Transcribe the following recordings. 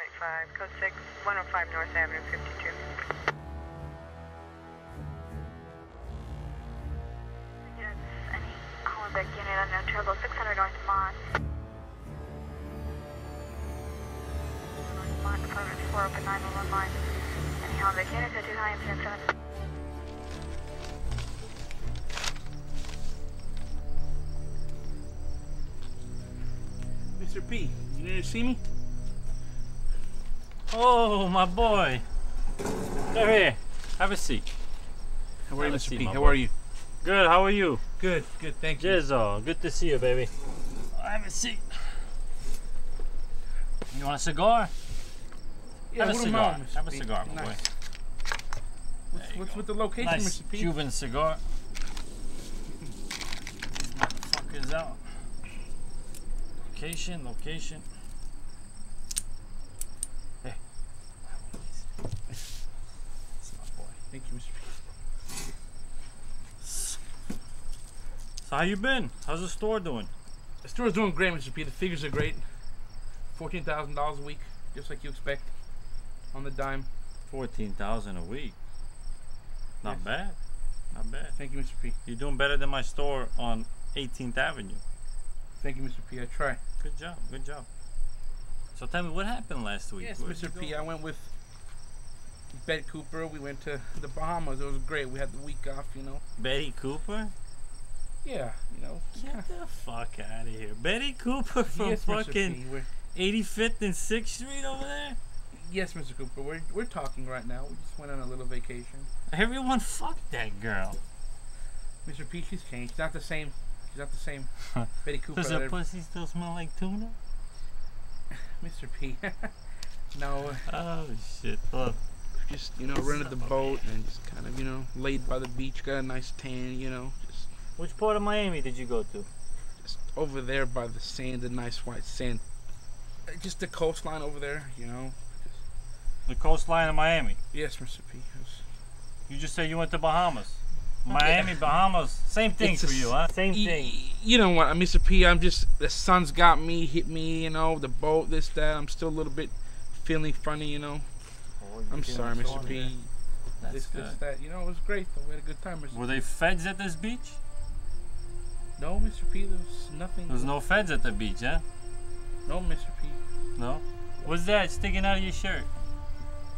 25, code 6, 105 North Avenue, 52. Yes, any Hollenbeck unit unknown trouble, 600 North Mont. North Mont, 504, open 911 line. Any Hollenbeck units 2 high and 7. Mr. P, you need to see me? Oh, my boy. Come here. Have a seat. How are you, Mr. seat, P? How boy. are you? Good. How are you? Good, good, thank you. Jezzo. Good to see you, baby. Have a seat. You want a cigar? Yeah, Have a cigar. Mr. Have a cigar, my boy. What's, what's with the location, Nice Mr. P? Cuban cigar. These motherfuckers out. Location, location. Hey. have one of these. That's my boy. Thank you, Mr. P. So how you been? How's the store doing? The store's doing great, Mr. P. The figures are great. Fourteen thousand dollars a week, just like you expect. On the dime. Fourteen thousand a week. Not Yes. bad. Not bad. Thank you, Mr. P. You're doing better than my store on 18th Avenue. Thank you, Mr. P. I try. Good job. Good job. So tell me what happened last week. Yes, Where'd Mr. P. I went with Bet Cooper. We went to the Bahamas. It was great. We had the week off, you know. Betty Cooper? Yeah, you know. Get the fuck out of here. Betty Cooper from yes, fucking 85th and 6th Street over there? yes, Mr. Cooper. We're we're talking right now. We just went on a little vacation. Everyone fucked that girl. Mr. P. She's changed. She's not the same. She's not the same. Betty Cooper. Does her pussy still smell like tuna? Mr. P. no, Oh shit. Just you know, rented the boat and just kind of you know laid by the beach. Got a nice tan. You know, just which part of Miami did you go to? just over there by the sand, the nice white sand. Uh, Just the coastline over there. You know. The coastline of Miami. Yes, Mr. P. Was- You just said you went to Bahamas. Miami, Bahamas, same thing It's for a you, huh? Same Y- thing. You know what, Mr. P? I'm just the sun's got me, hit me. You know, the boat, this, that. I'm still a little bit feeling funny. You know. I'm sorry, Mr. P. That's this, good. this, that. You know, it was great. Though. We had a good time, Mr. Were they feds at this beach? No, Mr. P. There was nothing. There was no feds at the beach, huh? No, Mr. P. No. What's that sticking out of your shirt?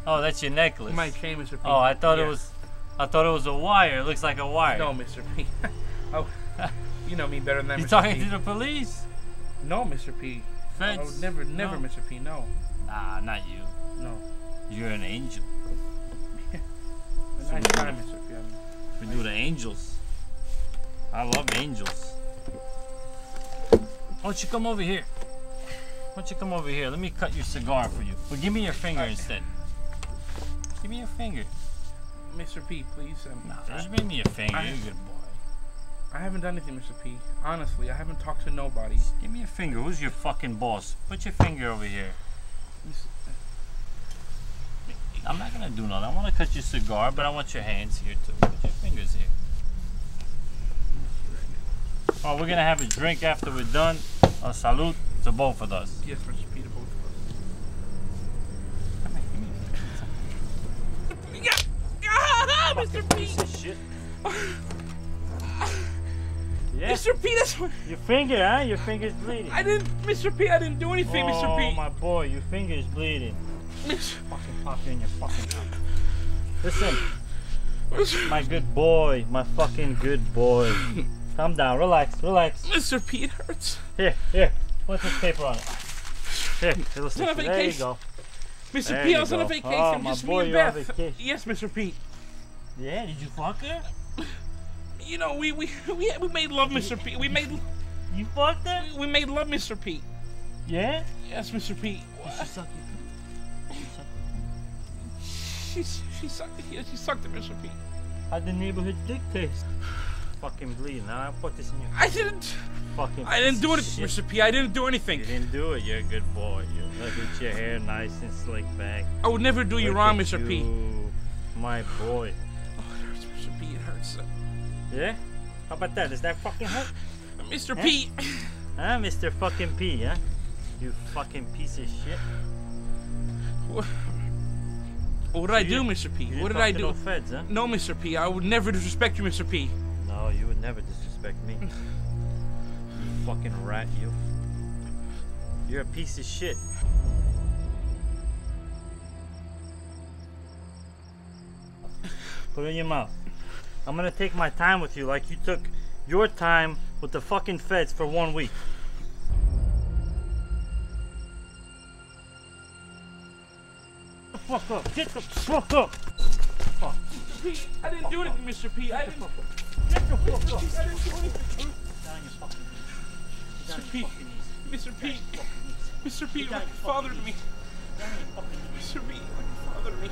Oh, that's your necklace. My chain, Mr. P. Oh, I thought it was. I thought it was a wire. It looks like a wire. No, Mr. P. oh, you know me better than that, You Mr. talking P. to the police? No, Mr. P. Feds? would never, never, No. Mr. P. No, Nah, not you. no. You're an angel. A nice time, Mr. P. I'm- We do the angels. I love angels. Why don't you come over here? Why don't you come over here? Let me cut your cigar for you. But give me your finger instead. Give me your finger. Mr. P, please. Um, No, just give me your finger. I- You're a good boy. I haven't done anything, Mr. P. Honestly, I haven't talked to nobody. Give me your finger. Who's your fucking boss? Put your finger over here. Mis- I'm not gonna do nothing. I want to cut your cigar, but I want your hands here too. Put your fingers here. Oh, we're gonna have a drink after we're done. A salute to both of us. Yes, Mr. P. To both of us. Come here, give me your finger. Ah, Mr. P. Piece of shit. Yeah, Mr. P, that's what. your finger, huh? Your finger's bleeding. I didn't, Mr. P. I didn't do anything, oh, Mr. P. my boy, your finger's bleeding. Fucking pop you in your fucking mouth. Listen, my good boy, my fucking good boy. Calm down, relax, relax. Mr. Pete hurts. Here, here, put this paper on it. Here, here listen. on There you go. Mr. There P, you I was on a vacation. Oh, my just boy, me and Beth. Yes, Mr. Pete. Yeah, did you fuck her? You know, we we we, we made love, Mr. Pete. We made You fucked her? we made love, Mr. Pete. Yeah? Yes, Mr. P. She sucked you. She sucked She sucked it. Yeah, she sucked it, Mr. P. How'd the neighborhood dick taste? Fucking bleeding. Now I put this in your I didn't. fucking. I didn't do anything, shit. Mr. P. I didn't do anything. You didn't do it. You're a good boy. You look at your hair nice and slicked back. I would never do you Look wrong, at Mr. P. you, My boy. Oh, it hurts, Mr. P. It hurts. Yeah? How about that? Does that fucking hurt? Mr. Huh? P. Huh, Mr. fucking P, huh? You fucking piece of shit. What, what did I do, Mr. P? What did I do? No feds, huh? No, Mr. P. I would never disrespect you, Mr. P. No, you would never disrespect me. you fucking rat, you. You're a piece of shit. Put it in your mouth. I'm gonna take my time with you like you took your time with the fucking feds for one week. Fuck up. Get the fuck up. Fuck. P, I didn't do anything, Mr. P. I didn't. Get the fuck up. I didn't do anything. Down your fucking knees. Down Mr. P. Mr. P. Fucking knees. Mr. P, like father to me. Down your fucking knees. Mr. P, like father to me.